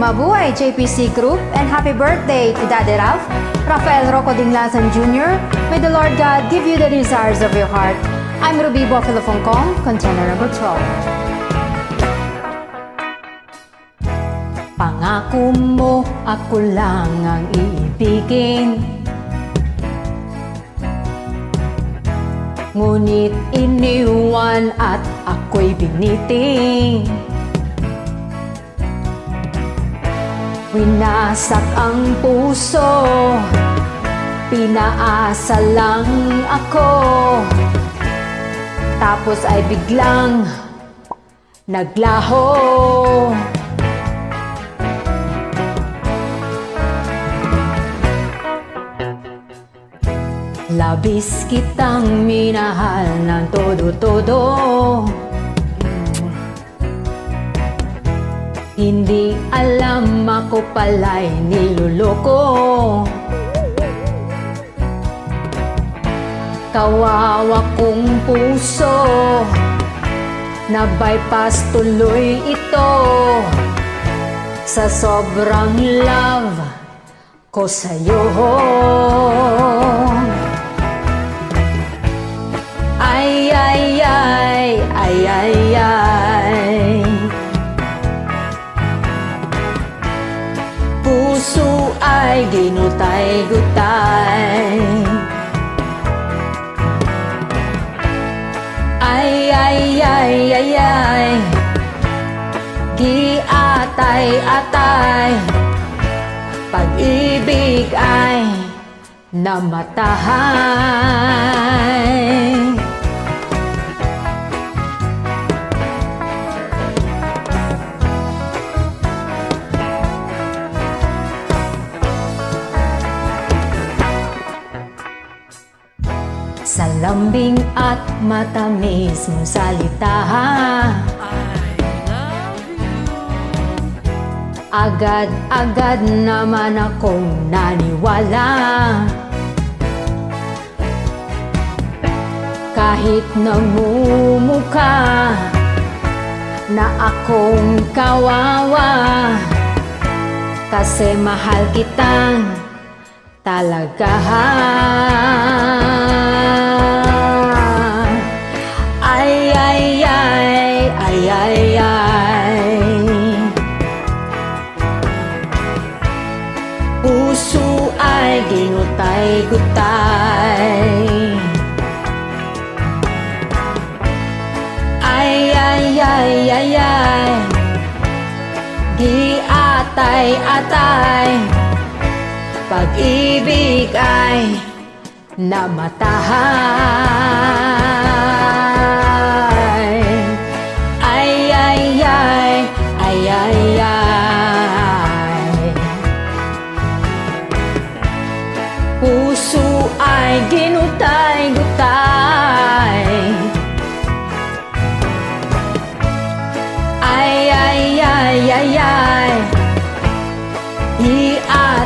Mabuhay JPC Group and happy birthday to Daddy Ralph, Rafael Rocco Dinglasan Jr. May the Lord God give you the desires of your heart. I'm Ruby Bofilo Kong, contender number 12. Pangako mo ako lang ang iibigin Ngunit iniwan at ako'y biniting Winasak ang puso. Pinaasa lang ako. Tapos ay biglang Naglaho. Labis kitang minahal ng todo-todo. Hindi alam ako pala'y niluloko Kawawa kong puso. Na bypass tuloy ito. Sa sobrang love ko sa'yo ginutay-gutay Ay, ay, ay, ay, ay. Giatay-atay Pag-ibig ay namatahay lambing at matamis mong salita Agad-agad naman akong naniwala. Kahit namumuka na akong kawawa Kasi mahal kitang talaga Puso ay ginutay-gutay. Ay, ay, ay, ay, ay. Giatay-atay Pag-ibig ay namatahay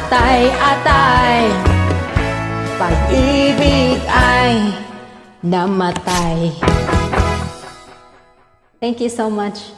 Iatay-atay Pag-ibig ay namatay Thank you so much.